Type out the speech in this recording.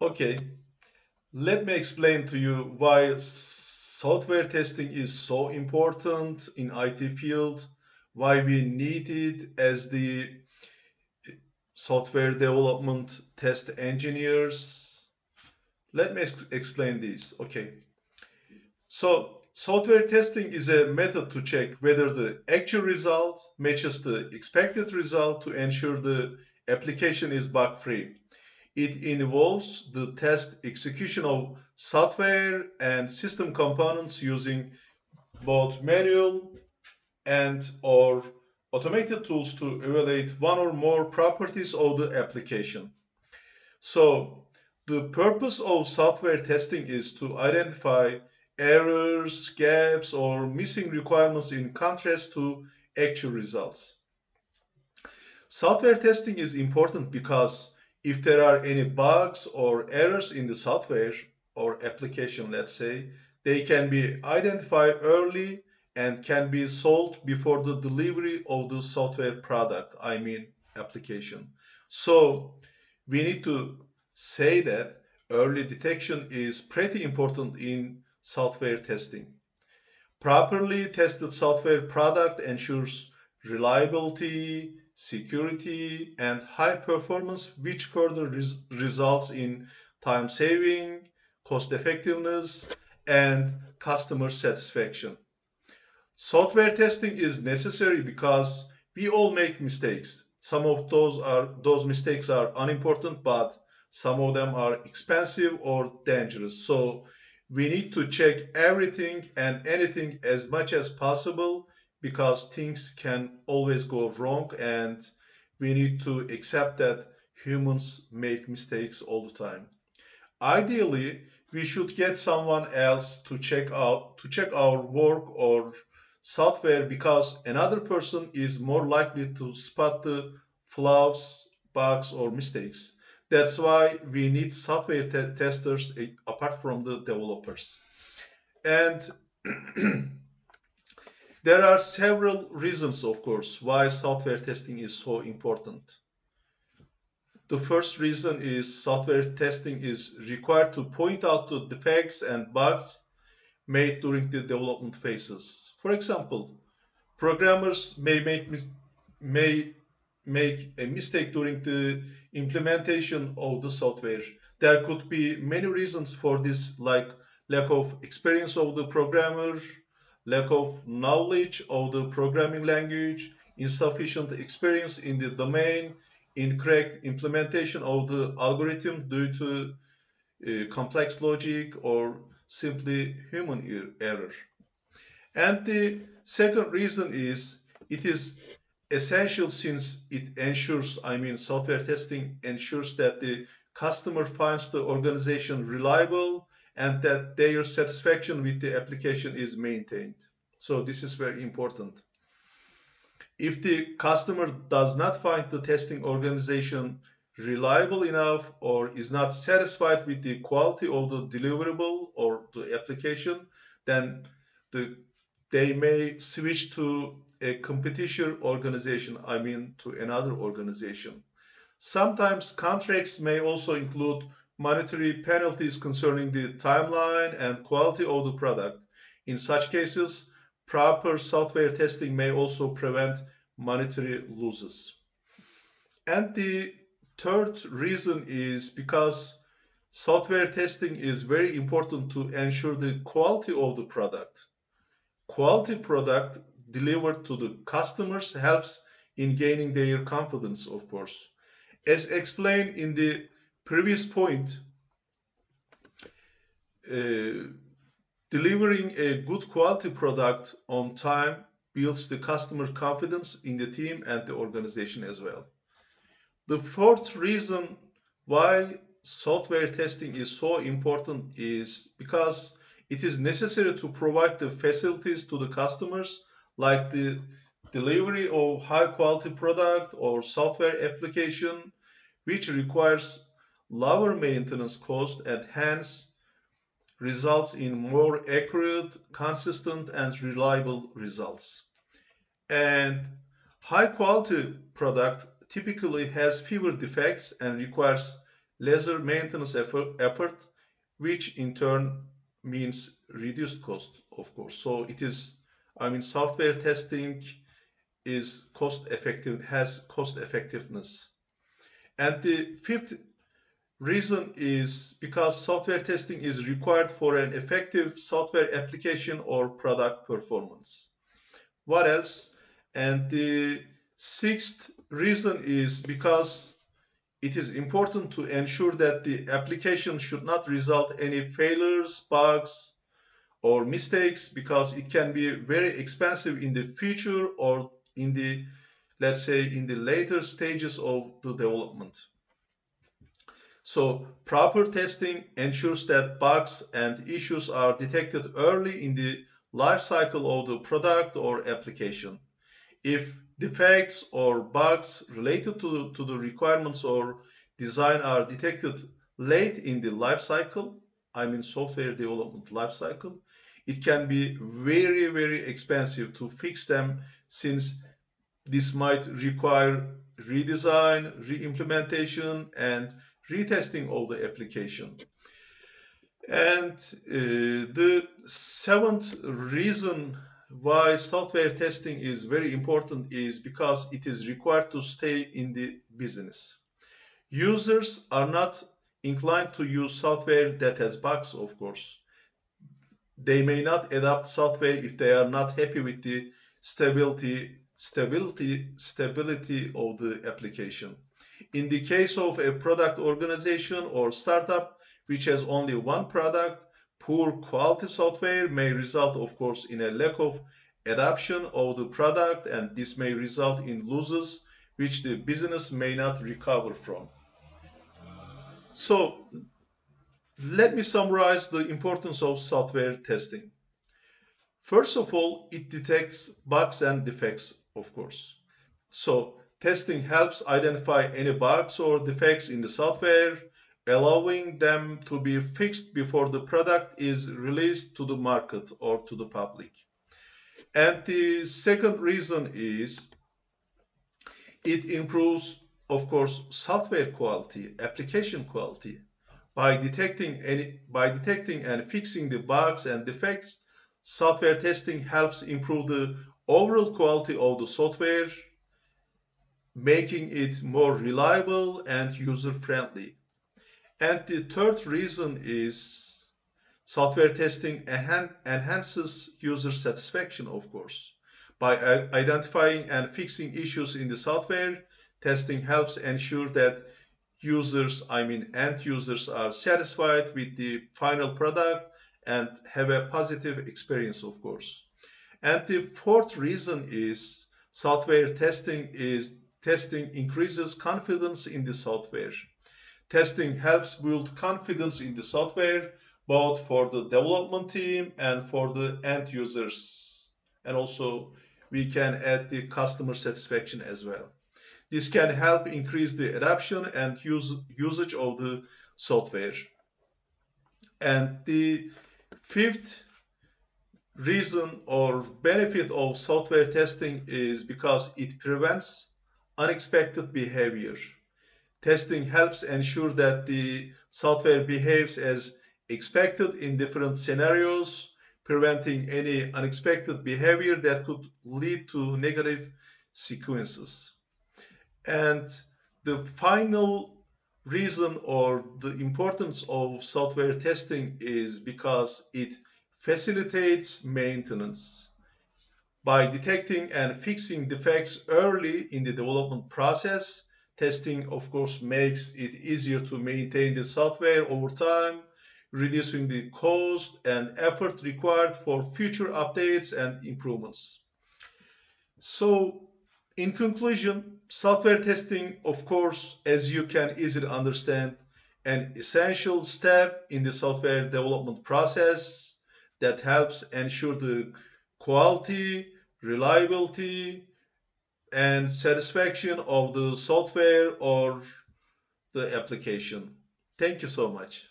Okay, let me explain to you why software testing is so important in IT field, why we need it as the software development test engineers. Let me explain this. Okay. So software testing is a method to check whether the actual result matches the expected result to ensure the application is bug free. It involves the test execution of software and system components using both manual and or automated tools to evaluate one or more properties of the application. So the purpose of software testing is to identify errors, gaps, or missing requirements in contrast to actual results. Software testing is important because if there are any bugs or errors in the software or application, let's say, they can be identified early and can be solved before the delivery of the software product, I mean application. So we need to say that early detection is pretty important in software testing. Properly tested software product ensures reliability, security, and high performance, which further res results in time saving, cost effectiveness, and customer satisfaction. Software testing is necessary because we all make mistakes. Some of those are those mistakes are unimportant, but some of them are expensive or dangerous. So we need to check everything and anything as much as possible because things can always go wrong and we need to accept that humans make mistakes all the time. Ideally, we should get someone else to check out to check our work or software because another person is more likely to spot the flaws, bugs or mistakes. That's why we need software te testers eh, apart from the developers. And There are several reasons, of course, why software testing is so important. The first reason is software testing is required to point out the defects and bugs made during the development phases. For example, programmers may make may make a mistake during the implementation of the software. There could be many reasons for this like lack of experience of the programmer, lack of knowledge of the programming language, insufficient experience in the domain, incorrect implementation of the algorithm due to uh, complex logic or simply human er error. And the second reason is it is essential since it ensures, I mean, software testing ensures that the customer finds the organization reliable and that their satisfaction with the application is maintained. So this is very important. If the customer does not find the testing organization reliable enough or is not satisfied with the quality of the deliverable or the application, then the, they may switch to a competition organization, I mean to another organization. Sometimes contracts may also include monetary penalties concerning the timeline and quality of the product. In such cases, proper software testing may also prevent monetary losses. And the third reason is because software testing is very important to ensure the quality of the product. Quality product delivered to the customers helps in gaining their confidence, of course. As explained in the previous point, uh, delivering a good quality product on time builds the customer confidence in the team and the organization as well. The fourth reason why software testing is so important is because it is necessary to provide the facilities to the customers like the delivery of high quality product or software application which requires lower maintenance cost and hence results in more accurate, consistent and reliable results. And high quality product typically has fewer defects and requires lesser maintenance effort, effort, which in turn means reduced cost, of course. So it is, I mean, software testing is cost effective, has cost effectiveness. And the fifth reason is because software testing is required for an effective software application or product performance. What else? And the sixth reason is because it is important to ensure that the application should not result any failures, bugs, or mistakes because it can be very expensive in the future or in the, let's say, in the later stages of the development. So proper testing ensures that bugs and issues are detected early in the life cycle of the product or application. If defects or bugs related to, to the requirements or design are detected late in the life cycle, I mean software development life cycle, it can be very, very expensive to fix them since this might require redesign, re-implementation, and retesting of the application. And uh, the seventh reason why software testing is very important is because it is required to stay in the business. Users are not inclined to use software that has bugs, of course. They may not adopt software if they are not happy with the stability, stability, stability of the application. In the case of a product organization or startup which has only one product, poor quality software may result, of course, in a lack of adoption of the product, and this may result in losses which the business may not recover from. So, let me summarize the importance of software testing. First of all, it detects bugs and defects, of course. So, testing helps identify any bugs or defects in the software, allowing them to be fixed before the product is released to the market or to the public. And the second reason is it improves, of course, software quality, application quality. By detecting, any, by detecting and fixing the bugs and defects, software testing helps improve the overall quality of the software, making it more reliable and user-friendly. And the third reason is software testing enhances user satisfaction, of course. By identifying and fixing issues in the software, testing helps ensure that users, I mean end users, are satisfied with the final product and have a positive experience, of course. And the fourth reason is software testing is testing increases confidence in the software. Testing helps build confidence in the software, both for the development team and for the end users. And also, we can add the customer satisfaction as well. This can help increase the adoption and use, usage of the software. And the fifth reason or benefit of software testing is because it prevents unexpected behavior. Testing helps ensure that the software behaves as expected in different scenarios, preventing any unexpected behavior that could lead to negative sequences. And the final reason or the importance of software testing is because it facilitates maintenance. By detecting and fixing defects early in the development process, Testing, of course, makes it easier to maintain the software over time, reducing the cost and effort required for future updates and improvements. So, in conclusion, software testing, of course, as you can easily understand, an essential step in the software development process that helps ensure the quality, reliability, and satisfaction of the software or the application. Thank you so much.